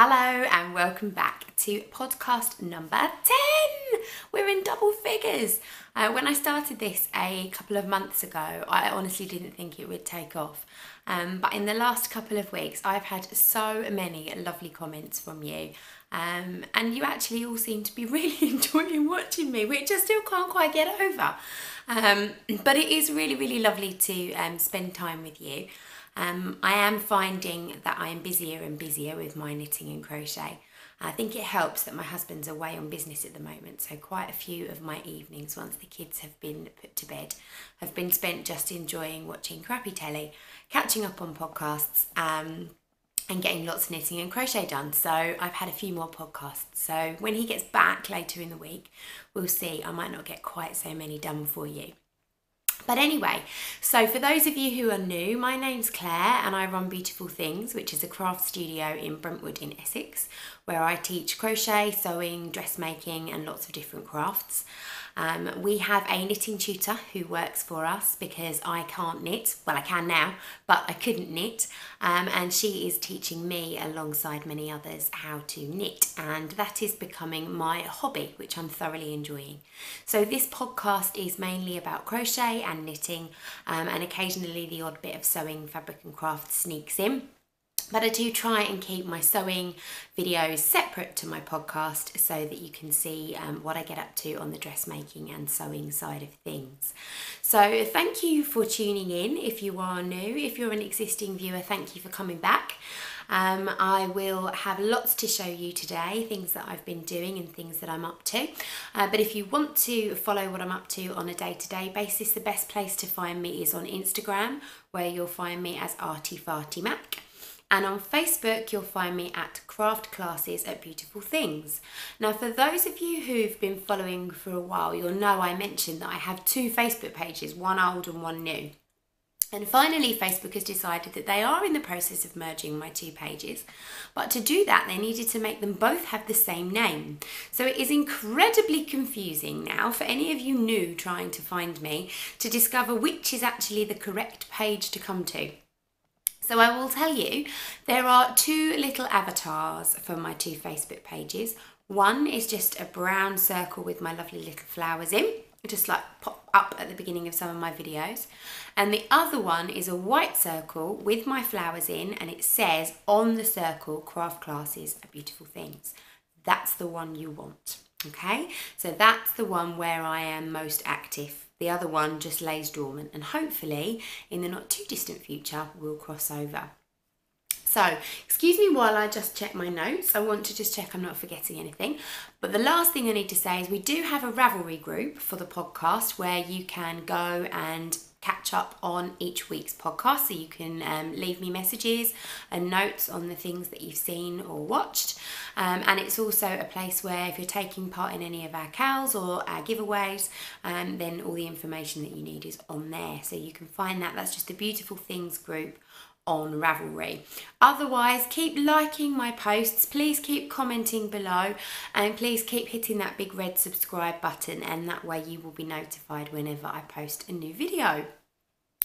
Hello and welcome back to podcast number 10. We're in double figures. Uh, when I started this a couple of months ago, I honestly didn't think it would take off. Um, but in the last couple of weeks, I've had so many lovely comments from you. Um, and you actually all seem to be really enjoying watching me, which I still can't quite get over. Um, but it is really, really lovely to um, spend time with you. Um, I am finding that I am busier and busier with my knitting and crochet. I think it helps that my husband's away on business at the moment, so quite a few of my evenings, once the kids have been put to bed, have been spent just enjoying watching crappy telly, catching up on podcasts, um, and getting lots of knitting and crochet done. So I've had a few more podcasts. So when he gets back later in the week, we'll see. I might not get quite so many done for you. But anyway, so for those of you who are new, my name's Claire and I run Beautiful Things, which is a craft studio in Brentwood in Essex, where I teach crochet, sewing, dressmaking, and lots of different crafts. Um, we have a knitting tutor who works for us because I can't knit. Well, I can now, but I couldn't knit. Um, and she is teaching me, alongside many others, how to knit. And that is becoming my hobby, which I'm thoroughly enjoying. So, this podcast is mainly about crochet and knitting, um, and occasionally the odd bit of sewing, fabric, and craft sneaks in. But I do try and keep my sewing videos separate to my podcast so that you can see um, what I get up to on the dressmaking and sewing side of things. So, thank you for tuning in if you are new. If you're an existing viewer, thank you for coming back. Um, I will have lots to show you today, things that I've been doing and things that I'm up to. Uh, but if you want to follow what I'm up to on a day to day basis, the best place to find me is on Instagram, where you'll find me as Arty Farty Mack. And on Facebook, you'll find me at Craft Classes at Beautiful Things. Now, for those of you who've been following for a while, you'll know I mentioned that I have two Facebook pages, one old and one new. And finally, Facebook has decided that they are in the process of merging my two pages. But to do that, they needed to make them both have the same name. So it is incredibly confusing now for any of you new trying to find me to discover which is actually the correct page to come to. So I will tell you, there are two little avatars for my two Facebook pages. One is just a brown circle with my lovely little flowers in, just like pop up at the beginning of some of my videos. And the other one is a white circle with my flowers in and it says on the circle, craft classes are beautiful things. That's the one you want, okay? So that's the one where I am most active the other one just lays dormant and hopefully in the not too distant future will cross over. So, excuse me while I just check my notes. I want to just check I'm not forgetting anything. But the last thing I need to say is we do have a Ravelry group for the podcast where you can go and catch up on each week's podcast. So you can um, leave me messages and notes on the things that you've seen or watched. Um, and it's also a place where if you're taking part in any of our CALs or our giveaways, um, then all the information that you need is on there. So you can find that. That's just a beautiful things group on Ravelry. Otherwise, keep liking my posts, please keep commenting below, and please keep hitting that big red subscribe button, and that way you will be notified whenever I post a new video.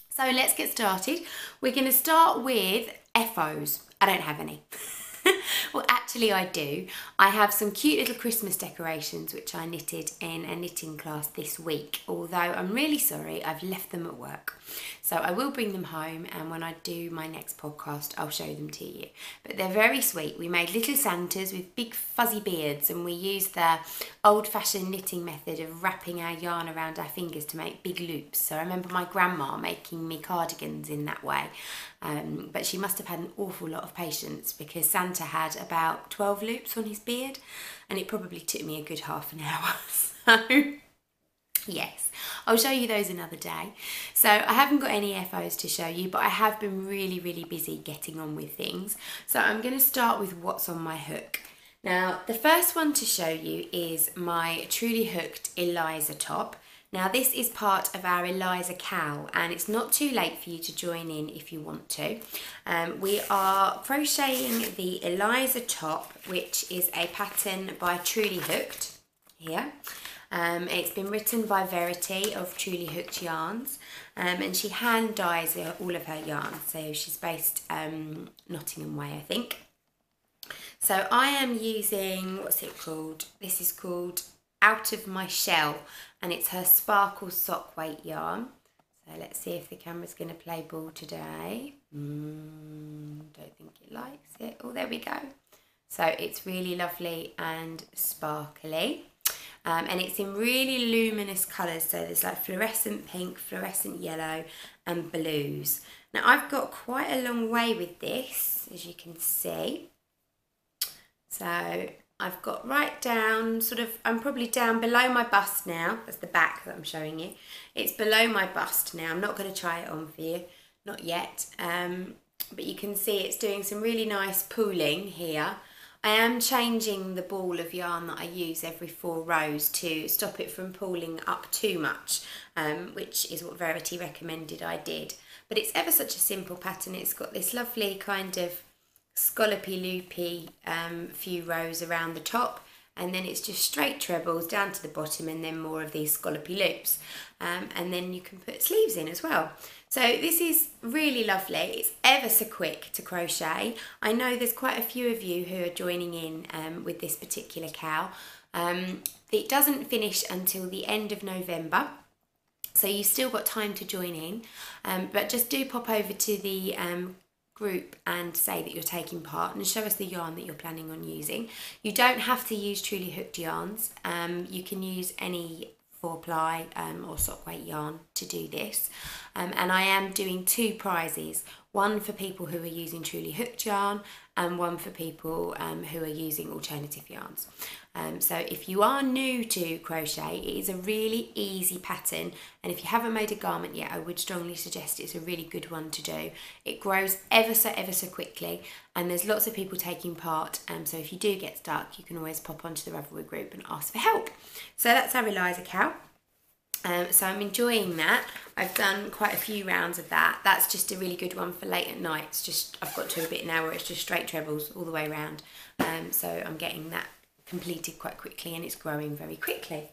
So let's get started. We're going to start with FOs. I don't have any. well, actually, I do. I have some cute little Christmas decorations which I knitted in a knitting class this week, although I'm really sorry I've left them at work. So I will bring them home, and when I do my next podcast, I'll show them to you. But they're very sweet. We made little Santas with big fuzzy beards, and we used the old fashioned knitting method of wrapping our yarn around our fingers to make big loops. So I remember my grandma making me cardigans in that way. Um, but she must have had an awful lot of patience because Santa had about 12 loops on his beard and it probably took me a good half an hour. So, yes, I'll show you those another day. So, I haven't got any FOs to show you, but I have been really, really busy getting on with things. So, I'm going to start with what's on my hook. Now, the first one to show you is my Truly Hooked Eliza top. Now this is part of our Eliza CAL and it's not too late for you to join in if you want to. Um, we are crocheting the Eliza top which is a pattern by Truly Hooked here. Um, it's been written by Verity of Truly Hooked Yarns um, and she hand dyes all of her yarns so she's based um, Nottingham way I think. So I am using, what's it called? This is called Out of My Shell and it's her Sparkle Sock Weight yarn. So let's see if the camera's going to play ball today. Mm, don't think it likes it. Oh, there we go. So it's really lovely and sparkly. Um, and it's in really luminous colours. So there's like fluorescent pink, fluorescent yellow and blues. Now I've got quite a long way with this, as you can see. So I've got right down, sort of, I'm probably down below my bust now. That's the back that I'm showing you. It's below my bust now. I'm not going to try it on for you, not yet. Um, but you can see it's doing some really nice pooling here. I am changing the ball of yarn that I use every four rows to stop it from pooling up too much, um, which is what Verity recommended I did. But it's ever such a simple pattern. It's got this lovely kind of scallopy loopy um, few rows around the top and then it's just straight trebles down to the bottom and then more of these scallopy loops. Um, and then you can put sleeves in as well. So this is really lovely. It's ever so quick to crochet. I know there's quite a few of you who are joining in um, with this particular CAL. Um, it doesn't finish until the end of November so you've still got time to join in. Um, but just do pop over to the um, group and say that you're taking part and show us the yarn that you're planning on using. You don't have to use truly hooked yarns. Um, you can use any four ply um, or sock weight yarn to do this. Um, and I am doing two prizes, one for people who are using truly hooked yarn and one for people um, who are using alternative yarns. Um, so if you are new to crochet, it is a really easy pattern and if you haven't made a garment yet, I would strongly suggest it's a really good one to do. It grows ever so ever so quickly and there's lots of people taking part um, so if you do get stuck, you can always pop onto the Ravelry group and ask for help. So that's our Eliza CAL. Um, so I'm enjoying that. I've done quite a few rounds of that. That's just a really good one for late at night. It's just, I've got to a bit now where it's just straight trebles all the way around. Um, so I'm getting that completed quite quickly and it's growing very quickly.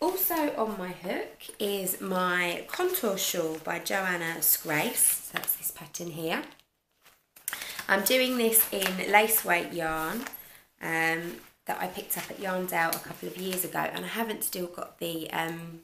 Also on my hook is my contour shawl by Joanna Scrace. That's this pattern here. I'm doing this in lace weight yarn um, that I picked up at Yarndale a couple of years ago and I haven't still got the um,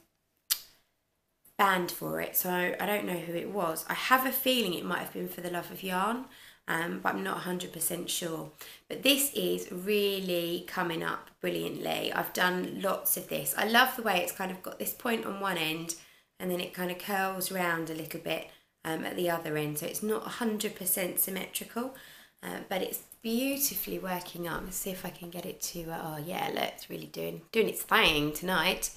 band for it so I, I don't know who it was. I have a feeling it might have been for the love of yarn um, but I'm not 100% sure. But this is really coming up brilliantly. I've done lots of this. I love the way it's kind of got this point on one end and then it kind of curls round a little bit um, at the other end. So it's not 100% symmetrical, uh, but it's beautifully working up. Let's see if I can get it to, uh, oh yeah, look, it's really doing, doing its thing tonight.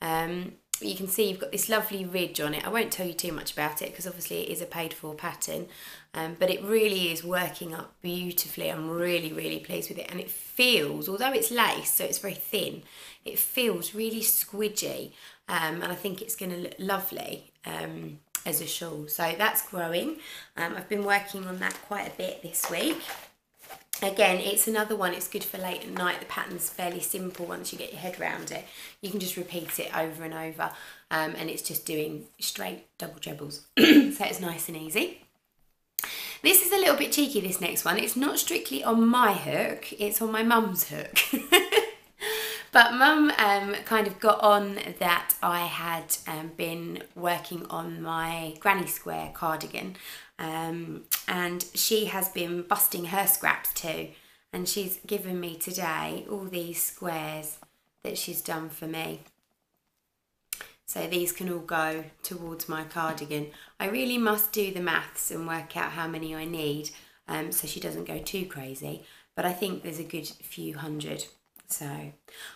Um, you can see you've got this lovely ridge on it. I won't tell you too much about it because obviously it is a paid for pattern, um, but it really is working up beautifully. I'm really, really pleased with it. And it feels, although it's lace, so it's very thin, it feels really squidgy. Um, and I think it's going to look lovely um, as a shawl. So that's growing. Um, I've been working on that quite a bit this week. Again, it's another one, it's good for late at night. The pattern's fairly simple once you get your head around it. You can just repeat it over and over um, and it's just doing straight double trebles. so it's nice and easy. This is a little bit cheeky, this next one. It's not strictly on my hook, it's on my mum's hook. but mum um, kind of got on that I had um, been working on my granny square cardigan um, and she has been busting her scraps too. And she's given me today all these squares that she's done for me. So these can all go towards my cardigan. I really must do the maths and work out how many I need um, so she doesn't go too crazy. But I think there's a good few hundred. So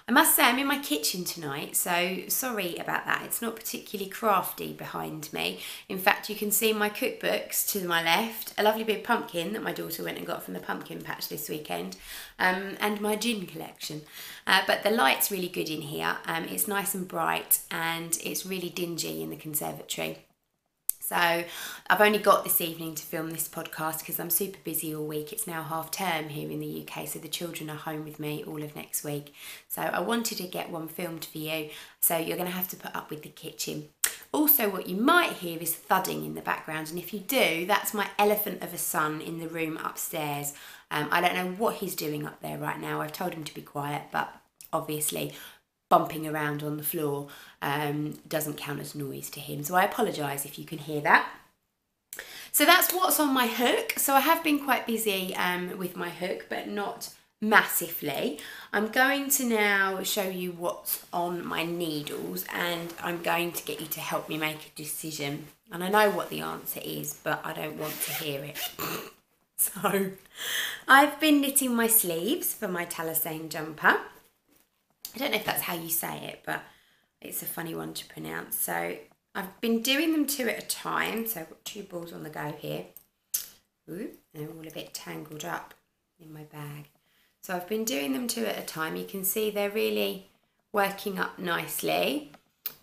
I must say I'm in my kitchen tonight, so sorry about that. It's not particularly crafty behind me. In fact, you can see my cookbooks to my left, a lovely big pumpkin that my daughter went and got from the pumpkin patch this weekend, um, and my gin collection. Uh, but the light's really good in here. Um, it's nice and bright and it's really dingy in the conservatory. So I've only got this evening to film this podcast because I'm super busy all week. It's now half term here in the UK, so the children are home with me all of next week. So I wanted to get one filmed for you, so you're going to have to put up with the kitchen. Also, what you might hear is thudding in the background, and if you do, that's my elephant of a son in the room upstairs. Um, I don't know what he's doing up there right now. I've told him to be quiet, but obviously bumping around on the floor um, doesn't count as noise to him. So I apologise if you can hear that. So that's what's on my hook. So I have been quite busy um, with my hook, but not massively. I'm going to now show you what's on my needles and I'm going to get you to help me make a decision. And I know what the answer is, but I don't want to hear it. so I've been knitting my sleeves for my Taliesin jumper. I don't know if that's how you say it, but it's a funny one to pronounce. So I've been doing them two at a time. So I've got two balls on the go here. Ooh, they're all a bit tangled up in my bag. So I've been doing them two at a time. You can see they're really working up nicely.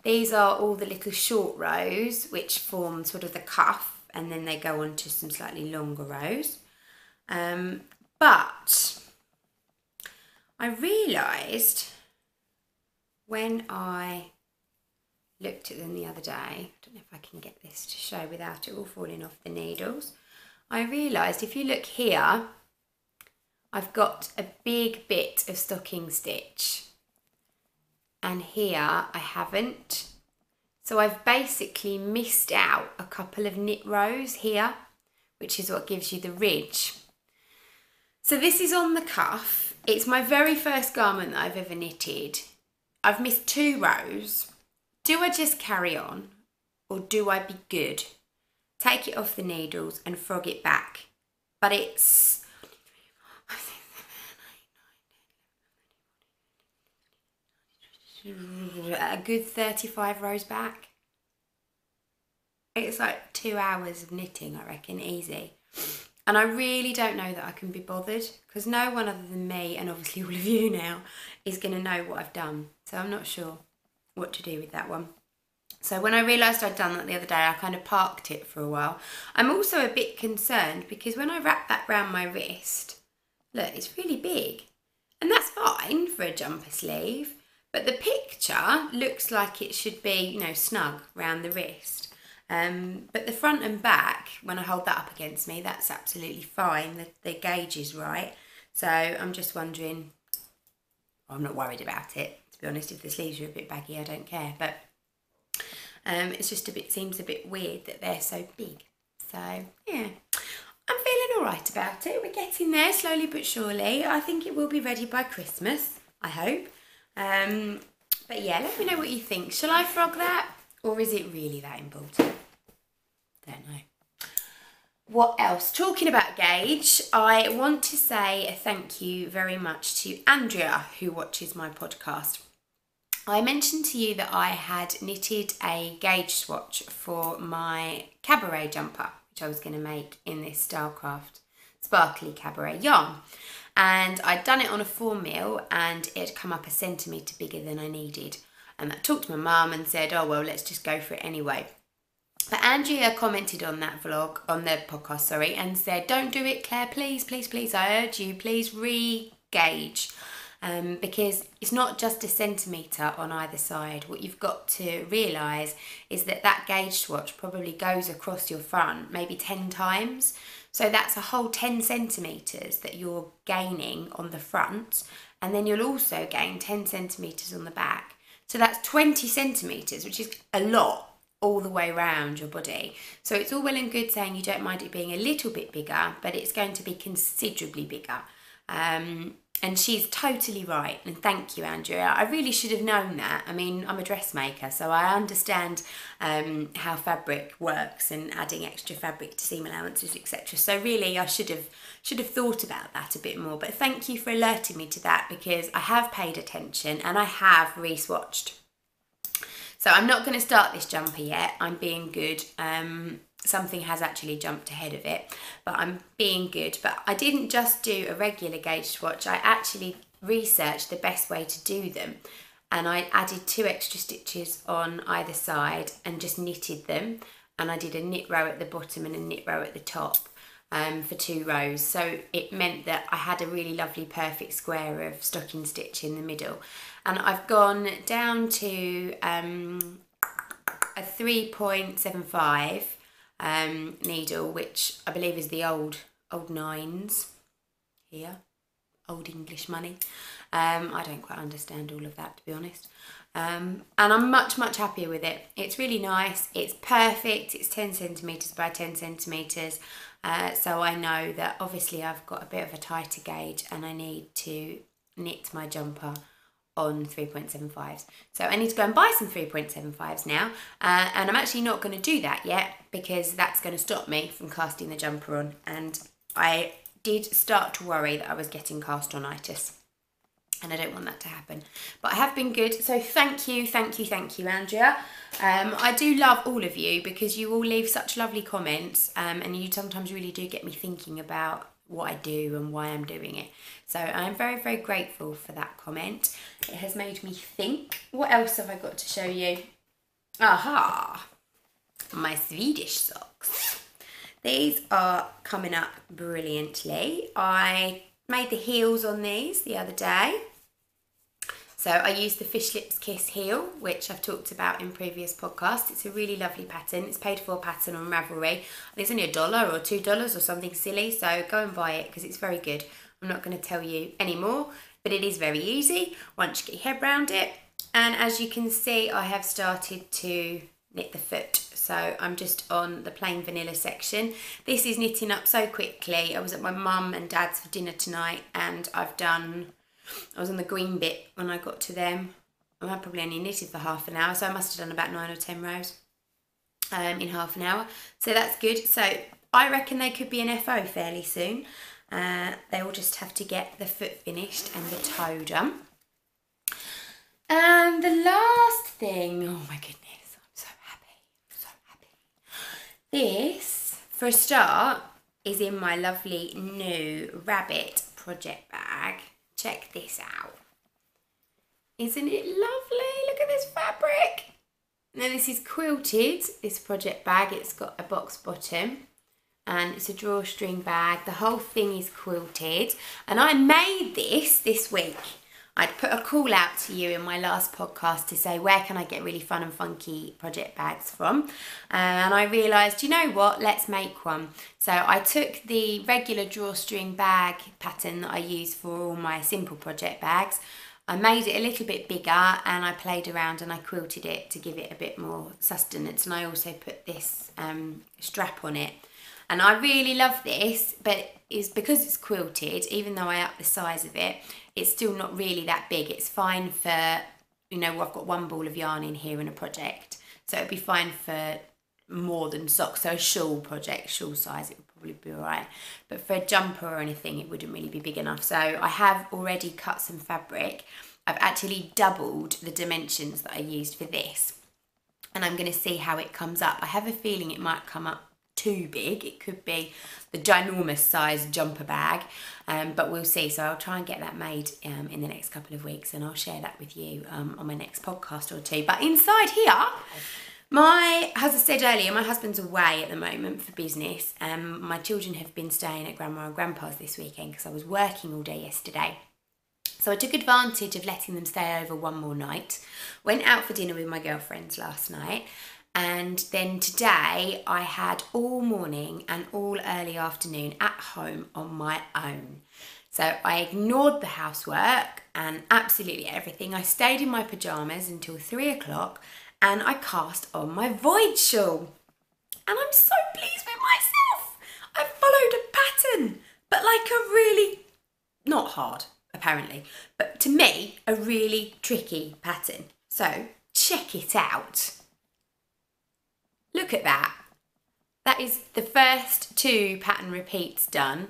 These are all the little short rows which form sort of the cuff and then they go on to some slightly longer rows. Um, but I realised when I looked at them the other day, I don't know if I can get this to show without it all falling off the needles, I realised if you look here, I've got a big bit of stocking stitch and here I haven't. So I've basically missed out a couple of knit rows here, which is what gives you the ridge. So this is on the cuff. It's my very first garment that I've ever knitted. I've missed two rows. Do I just carry on or do I be good? Take it off the needles and frog it back. But it's a good 35 rows back. It's like two hours of knitting, I reckon, easy. And I really don't know that I can be bothered because no one other than me, and obviously all of you now, is going to know what I've done. So I'm not sure what to do with that one. So when I realised I'd done that the other day, I kind of parked it for a while. I'm also a bit concerned because when I wrap that round my wrist, look, it's really big. And that's fine for a jumper sleeve. But the picture looks like it should be, you know, snug round the wrist. Um, but the front and back, when I hold that up against me, that's absolutely fine. The, the gauge is right. So I'm just wondering, I'm not worried about it. To be honest, if the sleeves are a bit baggy, I don't care. But um, it's just a bit, seems a bit weird that they're so big. So yeah, I'm feeling all right about it. We're getting there slowly but surely. I think it will be ready by Christmas, I hope. Um, but yeah, let me know what you think. Shall I frog that? Or is it really that important? Don't know. What else? Talking about gauge, I want to say a thank you very much to Andrea, who watches my podcast. I mentioned to you that I had knitted a gauge swatch for my cabaret jumper, which I was going to make in this Stylecraft sparkly cabaret yarn and I'd done it on a four mil and it had come up a centimetre bigger than I needed. And I talked to my mum and said, oh well, let's just go for it anyway. But Andrea commented on that vlog, on the podcast, sorry, and said, don't do it, Claire, please, please, please, I urge you, please re-gauge. Um, because it's not just a centimetre on either side. What you've got to realise is that that gauge swatch probably goes across your front maybe 10 times. So that's a whole 10 centimetres that you're gaining on the front, and then you'll also gain 10 centimetres on the back. So that's 20 centimetres, which is a lot all the way around your body. So it's all well and good saying you don't mind it being a little bit bigger, but it's going to be considerably bigger. Um, and she's totally right. And thank you, Andrea. I really should have known that. I mean, I'm a dressmaker, so I understand um, how fabric works and adding extra fabric to seam allowances, etc. So really, I should have should have thought about that a bit more. But thank you for alerting me to that because I have paid attention and I have re-swatched. So I'm not going to start this jumper yet. I'm being good. Um, something has actually jumped ahead of it but I'm being good. But I didn't just do a regular gauge swatch I actually researched the best way to do them. And I added two extra stitches on either side and just knitted them. And I did a knit row at the bottom and a knit row at the top um, for two rows. So it meant that I had a really lovely perfect square of stocking stitch in the middle. And I've gone down to um, a 3.75 um, needle, which I believe is the old old nines. here. Old English money. Um, I don't quite understand all of that to be honest. Um, and I'm much, much happier with it. It's really nice. It's perfect. It's 10 centimetres by 10 centimetres. Uh, so I know that obviously I've got a bit of a tighter gauge and I need to knit my jumper on 3.75s. So I need to go and buy some 3.75s now. Uh, and I'm actually not going to do that yet because that's going to stop me from casting the jumper on. And I did start to worry that I was getting cast onitis and I don't want that to happen. But I have been good, so thank you, thank you, thank you, Andrea. Um, I do love all of you because you all leave such lovely comments, um, and you sometimes really do get me thinking about what I do and why I'm doing it. So I'm very, very grateful for that comment. It has made me think. What else have I got to show you? Aha! My Swedish socks. These are coming up brilliantly. I made the heels on these the other day so I used the Fish Lips Kiss heel, which I've talked about in previous podcasts. It's a really lovely pattern. It's paid for pattern on Ravelry. It's only a dollar or two dollars or something silly. So go and buy it because it's very good. I'm not going to tell you anymore, but it is very easy once you get your head around it. And as you can see, I have started to knit the foot. So I'm just on the plain vanilla section. This is knitting up so quickly. I was at my mum and dad's for dinner tonight and I've done I was on the green bit when I got to them. I probably only knitted for half an hour, so I must have done about nine or ten rows um, in half an hour. So that's good. So I reckon they could be an FO fairly soon. Uh, they will just have to get the foot finished and the toe done. And the last thing, oh my goodness, I'm so happy, I'm so happy. This, for a start, is in my lovely new rabbit project bag. Check this out. Isn't it lovely? Look at this fabric. Now this is quilted, this project bag. It's got a box bottom and it's a drawstring bag. The whole thing is quilted. And I made this this week. I'd put a call out to you in my last podcast to say where can I get really fun and funky project bags from? And I realised you know what? Let's make one. So I took the regular drawstring bag pattern that I use for all my simple project bags. I made it a little bit bigger and I played around and I quilted it to give it a bit more sustenance. And I also put this um, strap on it and I really love this, but it's because it's quilted, even though I up the size of it, it's still not really that big. It's fine for, you know, I've got one ball of yarn in here in a project. So it'd be fine for more than socks. So a shawl project, shawl size, it would probably be all right. But for a jumper or anything, it wouldn't really be big enough. So I have already cut some fabric. I've actually doubled the dimensions that I used for this. And I'm going to see how it comes up. I have a feeling it might come up too big. It could be the ginormous size jumper bag, um, but we'll see. So I'll try and get that made um, in the next couple of weeks and I'll share that with you um, on my next podcast or two. But inside here, my, as I said earlier, my husband's away at the moment for business. Um, my children have been staying at grandma and grandpa's this weekend because I was working all day yesterday. So I took advantage of letting them stay over one more night. Went out for dinner with my girlfriends last night and then today I had all morning and all early afternoon at home on my own. So I ignored the housework and absolutely everything. I stayed in my pyjamas until three o'clock and I cast on my void shawl. And I'm so pleased with myself. I followed a pattern, but like a really, not hard apparently, but to me, a really tricky pattern. So check it out. Look at that. That is the first two pattern repeats done.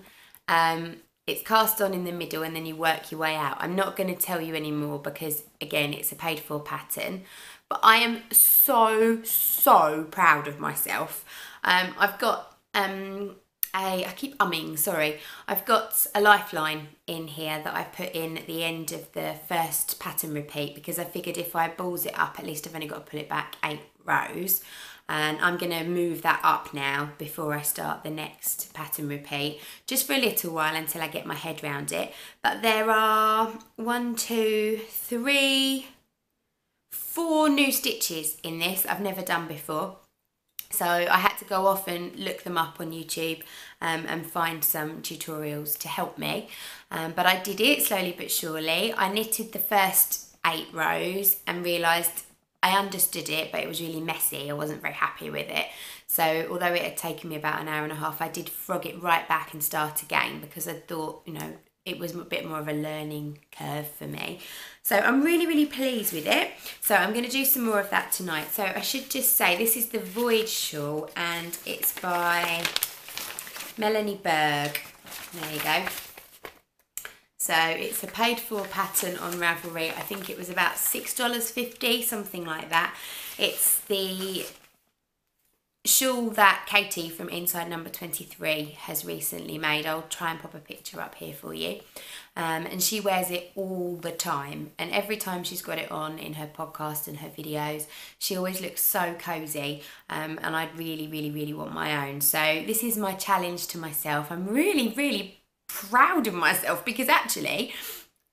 Um, it's cast on in the middle and then you work your way out. I'm not going to tell you anymore because again it's a paid for pattern but I am so so proud of myself. Um, I've got um, a, I keep umming, sorry. I've got a lifeline in here that I put in at the end of the first pattern repeat because I figured if I balls it up at least I've only got to pull it back eight rows and I'm going to move that up now before I start the next pattern repeat just for a little while until I get my head around it but there are one two three four new stitches in this I've never done before So I had to go off and look them up on YouTube um, and find some tutorials to help me. Um, but I did it slowly but surely. I knitted the first eight rows and realised I understood it, but it was really messy. I wasn't very happy with it. So although it had taken me about an hour and a half, I did frog it right back and start again because I thought, you know, it was a bit more of a learning curve for me. So I'm really, really pleased with it. So I'm going to do some more of that tonight. So I should just say this is the Void Shawl and it's by Melanie Berg. There you go. So it's a paid for pattern on Ravelry. I think it was about $6.50, something like that. It's the shawl that Katie from Inside Number 23 has recently made. I'll try and pop a picture up here for you. Um, and she wears it all the time. And every time she's got it on in her podcast and her videos, she always looks so cozy. Um, and I really, really, really want my own. So this is my challenge to myself. I'm really, really proud of myself because actually,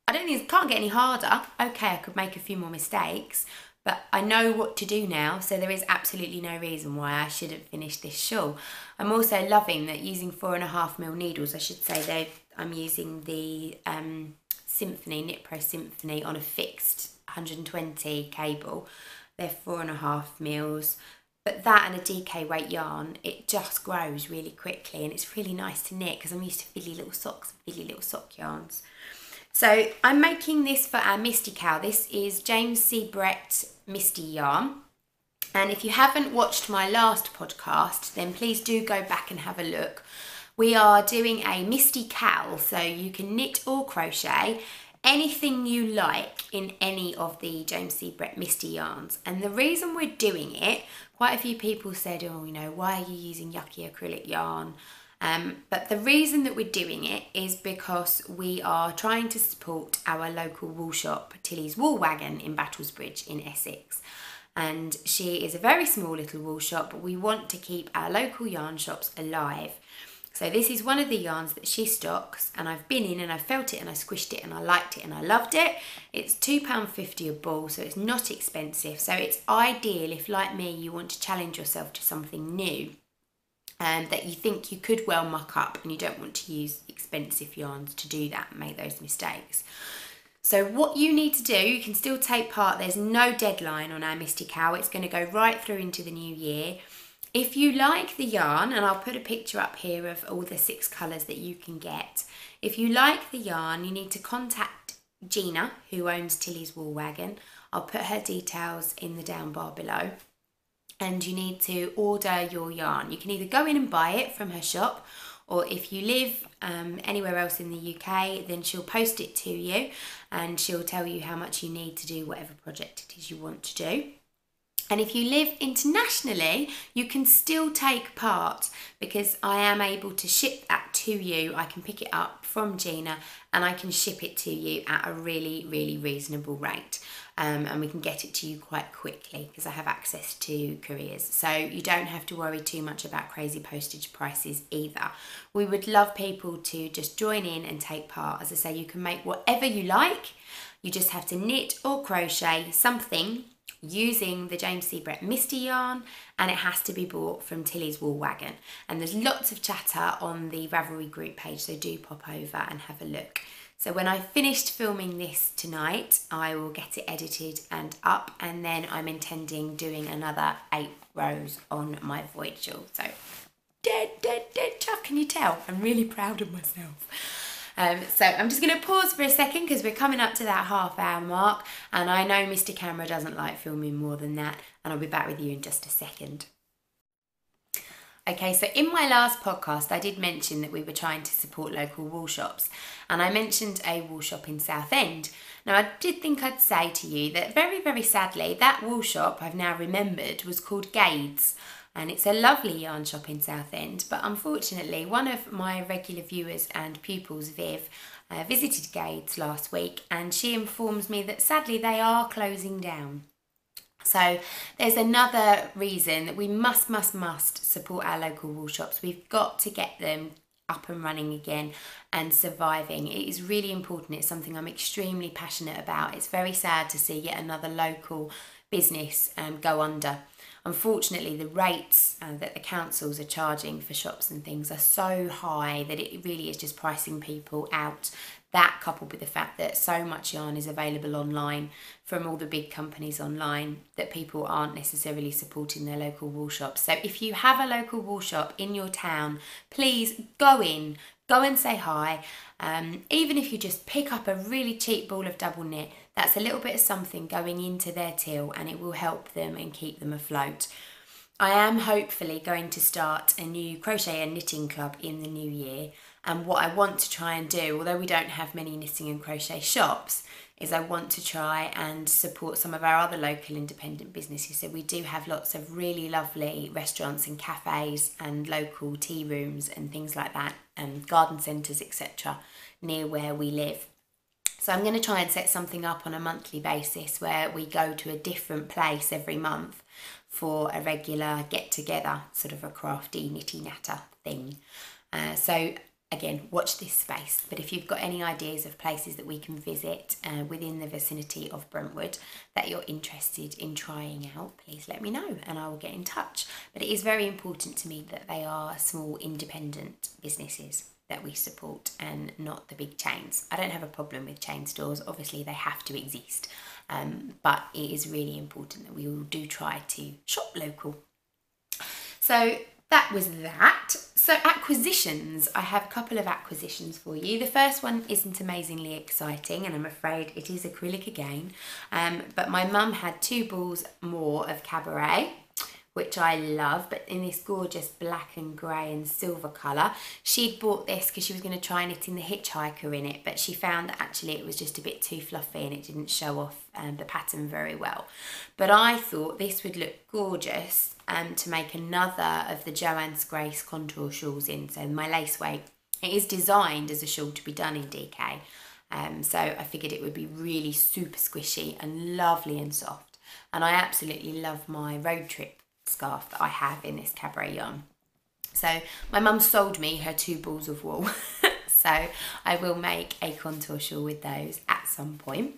I don't think it can't get any harder. Okay, I could make a few more mistakes, but I know what to do now, so there is absolutely no reason why I shouldn't finish this shawl. I'm also loving that using four and a half mil needles, I should say they I'm using the um, Symphony, Knit Pro Symphony on a fixed 120 cable. They're four and a half mils, but that and a DK weight yarn, it just grows really quickly and it's really nice to knit because I'm used to fiddly little socks and fiddly little sock yarns. So I'm making this for our Misty CAL. This is James C. Brett Misty Yarn. And if you haven't watched my last podcast, then please do go back and have a look. We are doing a Misty CAL, so you can knit or crochet anything you like in any of the James C. Brett Misty yarns. And the reason we're doing it, quite a few people said, oh, you know, why are you using yucky acrylic yarn? Um, but the reason that we're doing it is because we are trying to support our local wool shop, Tilly's Wool Wagon in Battlesbridge in Essex. And she is a very small little wool shop, but we want to keep our local yarn shops alive. So this is one of the yarns that she stocks and I've been in and I felt it and I squished it and I liked it and I loved it. It's £2.50 a ball so it's not expensive. So it's ideal if like me you want to challenge yourself to something new um, that you think you could well muck up and you don't want to use expensive yarns to do that and make those mistakes. So what you need to do, you can still take part, there's no deadline on our Misty CAL, it's going to go right through into the new year. If you like the yarn, and I'll put a picture up here of all the six colours that you can get. If you like the yarn, you need to contact Gina, who owns Tilly's Wool Wagon. I'll put her details in the down bar below and you need to order your yarn. You can either go in and buy it from her shop or if you live um, anywhere else in the UK, then she'll post it to you and she'll tell you how much you need to do whatever project it is you want to do. And if you live internationally, you can still take part because I am able to ship that to you. I can pick it up from Gina and I can ship it to you at a really, really reasonable rate. Um, and we can get it to you quite quickly because I have access to couriers. So you don't have to worry too much about crazy postage prices either. We would love people to just join in and take part. As I say, you can make whatever you like. You just have to knit or crochet something using the James C. Brett Misty yarn and it has to be bought from Tilly's Wool Wagon. And there's lots of chatter on the Ravelry group page, so do pop over and have a look. So when I've finished filming this tonight, I will get it edited and up and then I'm intending doing another eight rows on my void. So dead, dead, dead chuff, can you tell? I'm really proud of myself. Um, so I'm just going to pause for a second because we're coming up to that half hour mark and I know Mr Camera doesn't like filming more than that and I'll be back with you in just a second. Okay, so in my last podcast, I did mention that we were trying to support local wool shops, and I mentioned a wool shop in Southend. Now, I did think I'd say to you that very, very sadly, that wool shop I've now remembered was called Gades, and it's a lovely yarn shop in Southend. But unfortunately, one of my regular viewers and pupils, Viv, uh, visited Gades last week and she informs me that sadly they are closing down. So there's another reason that we must, must, must support our local wool shops. We've got to get them up and running again and surviving. It is really important. It's something I'm extremely passionate about. It's very sad to see yet another local business um, go under. Unfortunately, the rates uh, that the councils are charging for shops and things are so high that it really is just pricing people out. That coupled with the fact that so much yarn is available online from all the big companies online that people aren't necessarily supporting their local wool shops. So if you have a local wool shop in your town, please go in, go and say hi. Um, even if you just pick up a really cheap ball of double knit, that's a little bit of something going into their till and it will help them and keep them afloat. I am hopefully going to start a new crochet and knitting club in the new year. And what I want to try and do, although we don't have many knitting and crochet shops, is I want to try and support some of our other local independent businesses. So we do have lots of really lovely restaurants and cafes and local tea rooms and things like that, and garden centres, etc., near where we live. So I'm going to try and set something up on a monthly basis where we go to a different place every month for a regular get together, sort of a crafty knitty natter thing. Uh, so again, watch this space. But if you've got any ideas of places that we can visit uh, within the vicinity of Brentwood that you're interested in trying out, please let me know and I will get in touch. But it is very important to me that they are small independent businesses that we support and not the big chains. I don't have a problem with chain stores, obviously, they have to exist. Um, but it is really important that we all do try to shop local. So that was that. So acquisitions, I have a couple of acquisitions for you. The first one isn't amazingly exciting and I'm afraid it is acrylic again. Um, but my mum had two balls more of cabaret which I love, but in this gorgeous black and grey and silver colour. She'd bought this because she was going to try knitting the hitchhiker in it, but she found that actually it was just a bit too fluffy and it didn't show off um, the pattern very well. But I thought this would look gorgeous um, to make another of the Joanne Scrace contour shawls in, so my lace weight. It is designed as a shawl to be done in DK, um, so I figured it would be really super squishy and lovely and soft. And I absolutely love my road trip scarf that I have in this cabaret yarn. So my mum sold me her two balls of wool. so I will make a contour shawl with those at some point.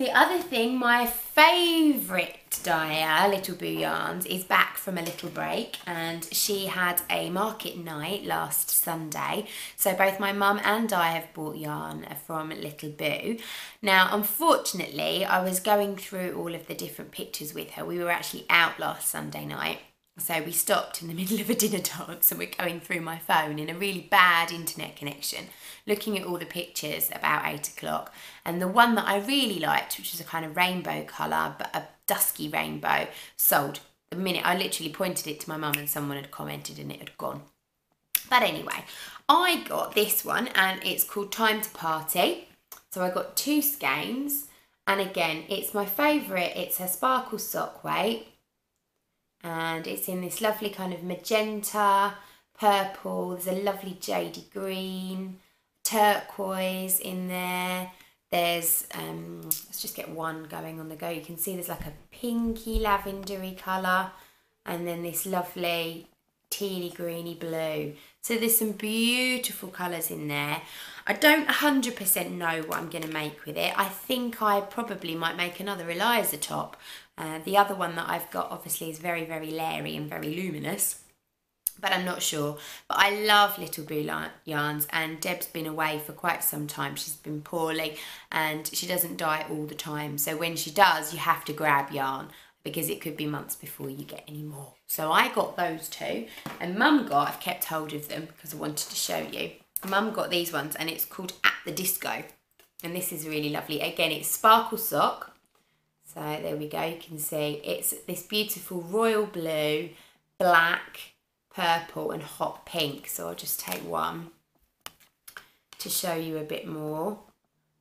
The other thing, my favourite dyer, Little Boo Yarns, is back from a little break and she had a market night last Sunday. So both my mum and I have bought yarn from Little Boo. Now, unfortunately, I was going through all of the different pictures with her. We were actually out last Sunday night so we stopped in the middle of a dinner dance and we're going through my phone in a really bad internet connection, looking at all the pictures about eight o'clock. And the one that I really liked, which was a kind of rainbow colour, but a dusky rainbow, sold. The minute I literally pointed it to my mum and someone had commented and it had gone. But anyway, I got this one and it's called Time to Party. So I got two skeins and again, it's my favourite. It's a sparkle sock weight and it's in this lovely kind of magenta, purple, there's a lovely jadey green, turquoise in there. There's, um, let's just get one going on the go. You can see there's like a pinky lavendery colour and then this lovely tealy greeny blue. So there's some beautiful colours in there. I don't 100% know what I'm going to make with it. I think I probably might make another Eliza top uh, the other one that I've got obviously is very, very leery and very luminous but I'm not sure. But I love Little Boo yarns, and Deb's been away for quite some time. She's been poorly, and she doesn't dye all the time. So when she does, you have to grab yarn because it could be months before you get any more. So I got those two, and Mum got. I've kept hold of them because I wanted to show you. Mum got these ones, and it's called At the Disco, and this is really lovely. Again, it's sparkle sock so there we go, you can see it's this beautiful royal blue, black, purple and hot pink. So I'll just take one to show you a bit more.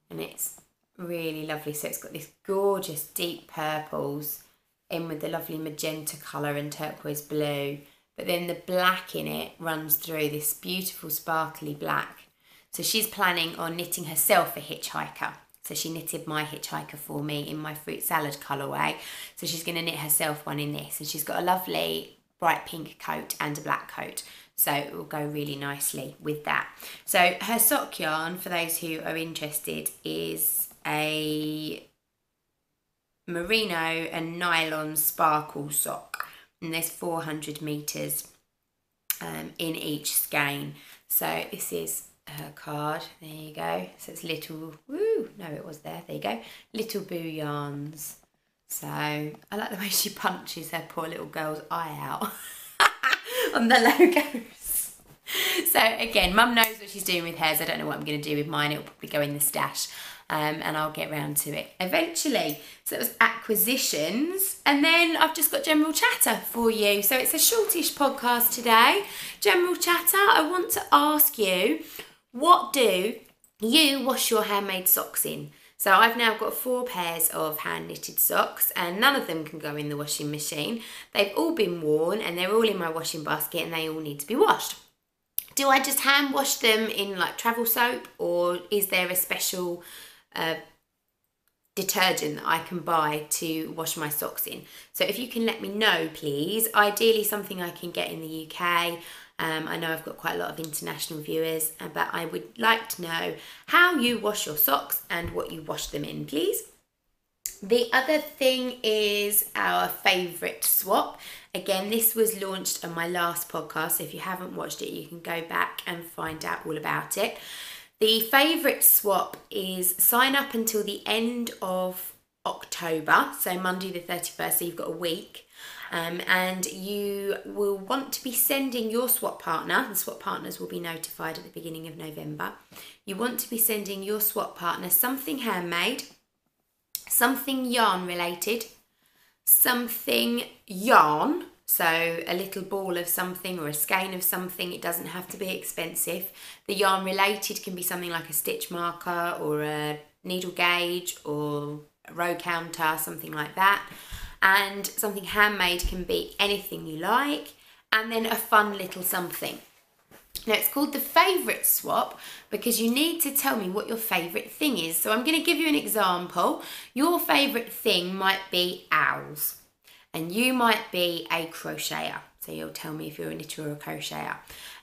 And it's really lovely. So it's got this gorgeous deep purples in with the lovely magenta colour and turquoise blue. But then the black in it runs through this beautiful sparkly black. So she's planning on knitting herself a hitchhiker. So she knitted my hitchhiker for me in my fruit salad colourway. So she's going to knit herself one in this. And she's got a lovely bright pink coat and a black coat. So it will go really nicely with that. So her sock yarn, for those who are interested, is a merino and nylon sparkle sock. and there's 400 meters um, in each skein. So this is her card. There you go. So it's little. Woo! No, it was there. There you go. Little Boo yarns. So I like the way she punches her poor little girl's eye out on the logos. So again, Mum knows what she's doing with hers. I don't know what I'm going to do with mine. It'll probably go in the stash. Um, and I'll get round to it eventually. So it was acquisitions, and then I've just got general chatter for you. So it's a shortish podcast today. General chatter. I want to ask you, what do you wash your handmade socks in? So I've now got four pairs of hand knitted socks and none of them can go in the washing machine. They've all been worn and they're all in my washing basket and they all need to be washed. Do I just hand wash them in like travel soap or is there a special uh, detergent that I can buy to wash my socks in? So if you can let me know please, ideally something I can get in the UK. Um, I know I've got quite a lot of international viewers, uh, but I would like to know how you wash your socks and what you wash them in, please. The other thing is our favourite swap. Again, this was launched on my last podcast, so if you haven't watched it, you can go back and find out all about it. The favourite swap is sign up until the end of October, so Monday the 31st, so you've got a week. Um, and you will want to be sending your swap partner, the swap partners will be notified at the beginning of November. You want to be sending your swap partner something handmade, something yarn related, something yarn, so a little ball of something or a skein of something, it doesn't have to be expensive. The yarn related can be something like a stitch marker or a needle gauge or a row counter, something like that and something handmade can be anything you like and then a fun little something. Now it's called the favourite swap because you need to tell me what your favourite thing is. So I'm going to give you an example. Your favourite thing might be owls and you might be a crocheter. So you'll tell me if you're a knitter or a crocheter.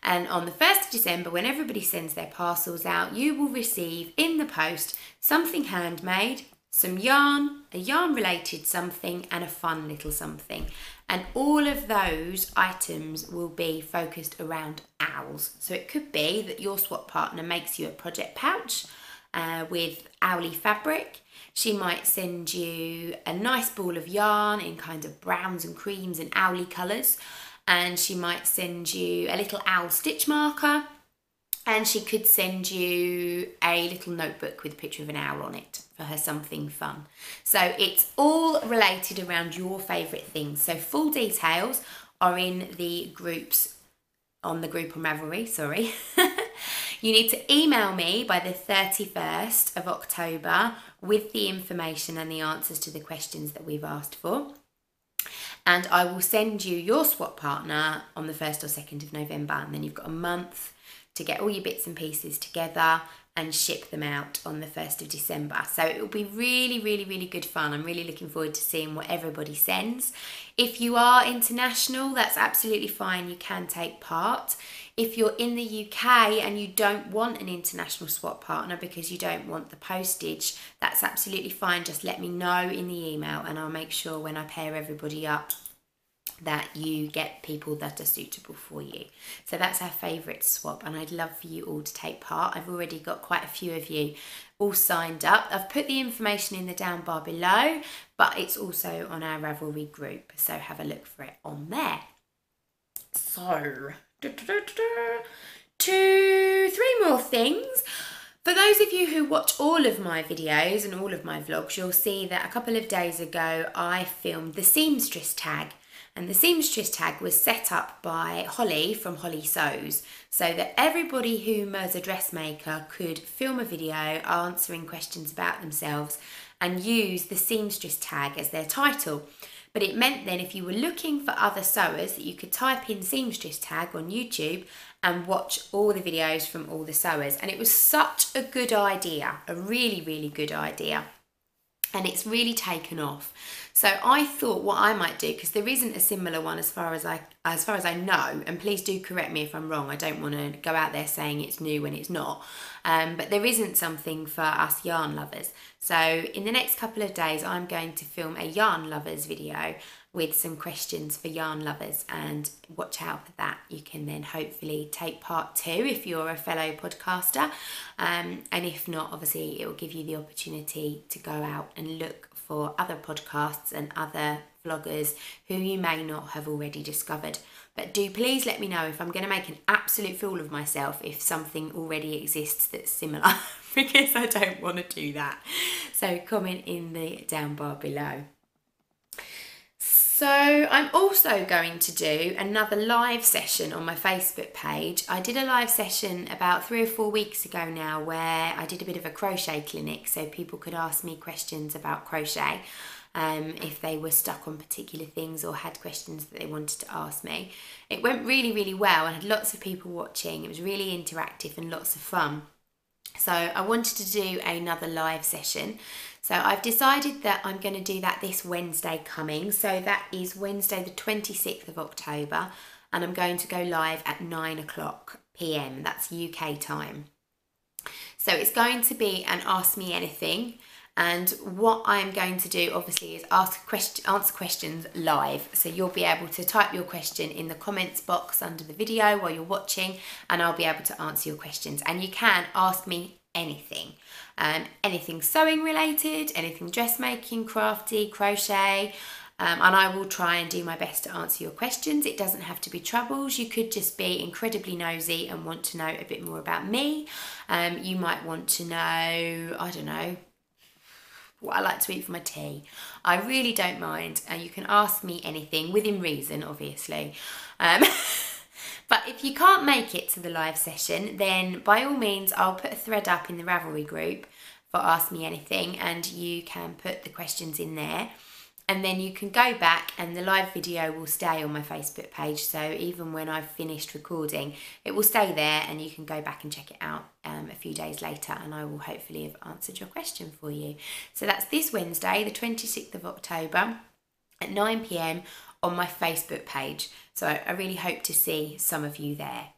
And on the 1st of December, when everybody sends their parcels out, you will receive in the post something handmade some yarn, a yarn related something, and a fun little something. And all of those items will be focused around owls. So it could be that your swap partner makes you a project pouch uh, with owly fabric. She might send you a nice ball of yarn in kind of browns and creams and owly colours. And she might send you a little owl stitch marker and she could send you a little notebook with a picture of an owl on it for her something fun. So it's all related around your favourite things. So full details are in the groups on the group on Ravelry, sorry. you need to email me by the 31st of October with the information and the answers to the questions that we've asked for. And I will send you your swap partner on the 1st or 2nd of November. And then you've got a month to get all your bits and pieces together and ship them out on the 1st of December. So it will be really, really, really good fun. I'm really looking forward to seeing what everybody sends. If you are international, that's absolutely fine. You can take part. If you're in the UK and you don't want an international swap partner because you don't want the postage, that's absolutely fine. Just let me know in the email and I'll make sure when I pair everybody up that you get people that are suitable for you. So that's our favourite swap, and I'd love for you all to take part. I've already got quite a few of you all signed up. I've put the information in the down bar below, but it's also on our Ravelry group, so have a look for it on there. So, two, three more things. For those of you who watch all of my videos and all of my vlogs, you'll see that a couple of days ago I filmed the seamstress tag and the seamstress tag was set up by Holly from Holly Sews so that everybody who a dressmaker could film a video answering questions about themselves and use the seamstress tag as their title. But it meant then if you were looking for other sewers that you could type in seamstress tag on YouTube and watch all the videos from all the sewers. And it was such a good idea, a really, really good idea. And it's really taken off. So I thought what I might do, because there isn't a similar one as far as I as far as I know, and please do correct me if I'm wrong. I don't want to go out there saying it's new when it's not. Um, but there isn't something for us yarn lovers. So in the next couple of days, I'm going to film a yarn lovers video with some questions for yarn lovers and watch out for that. You can then hopefully take part two if you're a fellow podcaster. Um, and if not, obviously, it will give you the opportunity to go out and look for other podcasts and other vloggers who you may not have already discovered. But do please let me know if I'm going to make an absolute fool of myself if something already exists that's similar because I don't want to do that. So comment in the down bar below. So I'm also going to do another live session on my Facebook page. I did a live session about three or four weeks ago now where I did a bit of a crochet clinic so people could ask me questions about crochet um, if they were stuck on particular things or had questions that they wanted to ask me. It went really, really well and had lots of people watching. It was really interactive and lots of fun. So I wanted to do another live session. So I've decided that I'm going to do that this Wednesday coming. So that is Wednesday the 26th of October and I'm going to go live at 9 o'clock PM. That's UK time. So it's going to be an Ask Me Anything. And what I'm going to do, obviously, is ask question, answer questions live. So you'll be able to type your question in the comments box under the video while you're watching, and I'll be able to answer your questions. And you can ask me anything. Um, anything sewing related, anything dressmaking, crafty, crochet, um, and I will try and do my best to answer your questions. It doesn't have to be troubles. You could just be incredibly nosy and want to know a bit more about me. Um, you might want to know, I don't know, what I like to eat for my tea. I really don't mind. Uh, you can ask me anything within reason, obviously. Um, but if you can't make it to the live session, then by all means, I'll put a thread up in the Ravelry group for Ask Me Anything, and you can put the questions in there. And then you can go back and the live video will stay on my Facebook page. So even when I've finished recording it will stay there and you can go back and check it out um, a few days later and I will hopefully have answered your question for you. So that's this Wednesday the 26th of October at 9pm on my Facebook page so I really hope to see some of you there.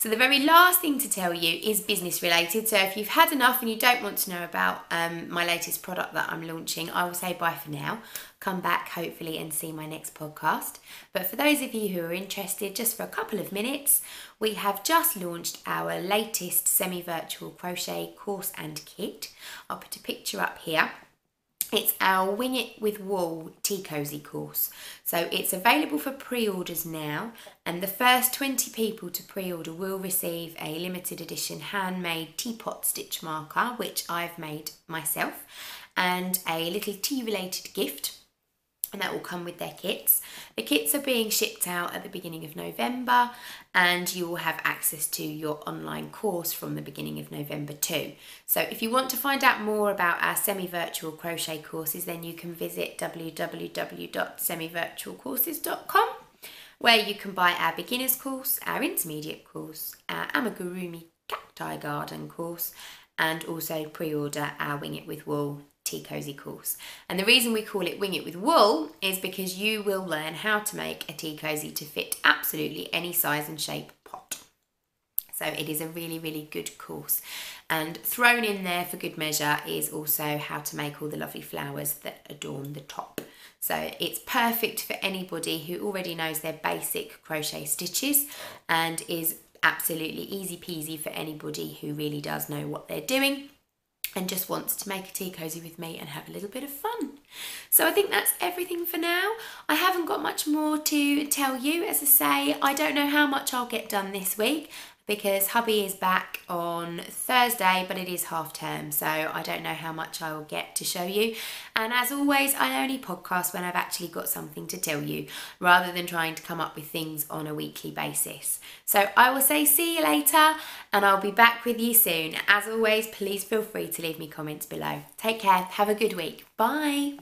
So the very last thing to tell you is business related. So if you've had enough and you don't want to know about um, my latest product that I'm launching, I will say bye for now. Come back hopefully and see my next podcast. But for those of you who are interested, just for a couple of minutes, we have just launched our latest semi-virtual crochet course and kit. I'll put a picture up here. It's our Wing It with Wool Tea Cozy course. So it's available for pre-orders now and the first 20 people to pre-order will receive a limited edition handmade teapot stitch marker which I've made myself and a little tea related gift and that will come with their kits. The kits are being shipped out at the beginning of November and you will have access to your online course from the beginning of November too. So if you want to find out more about our semi-virtual crochet courses then you can visit www.semivirtualcourses.com where you can buy our beginners course, our intermediate course, our amigurumi cacti garden course and also pre-order our Wing It With Wool Tea Cozy course. And the reason we call it Wing It With Wool is because you will learn how to make a tea cozy to fit absolutely any size and shape pot. So it is a really, really good course. And thrown in there for good measure is also how to make all the lovely flowers that adorn the top. So it's perfect for anybody who already knows their basic crochet stitches and is absolutely easy peasy for anybody who really does know what they're doing and just wants to make a tea cozy with me and have a little bit of fun. So I think that's everything for now. I haven't got much more to tell you. As I say, I don't know how much I'll get done this week because hubby is back on Thursday, but it is half term, so I don't know how much I will get to show you. And as always, I only podcast when I've actually got something to tell you, rather than trying to come up with things on a weekly basis. So I will say see you later, and I'll be back with you soon. As always, please feel free to leave me comments below. Take care, have a good week. Bye.